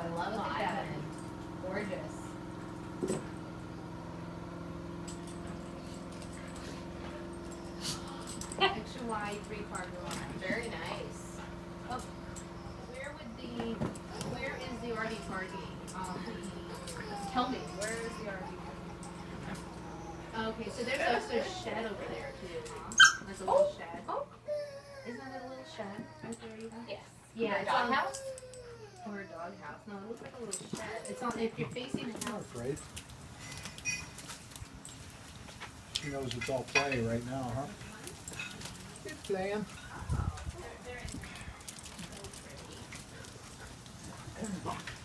I love Look. Gorgeous. Extra wide, three car lot. Very nice. Oh, where would the, where is the RV parking? Um, tell me, where is the RV parking? Okay, so there's also a shed over there too, huh? There's a little oh, shed. Oh. Isn't that a little shed? Right there, you? Yes. Yeah, it's house? Or a doghouse. No, it looks like a little shed. It's on, if you're facing the I'm not house. afraid. She knows it's all play right now, huh? It's playing. They're, they're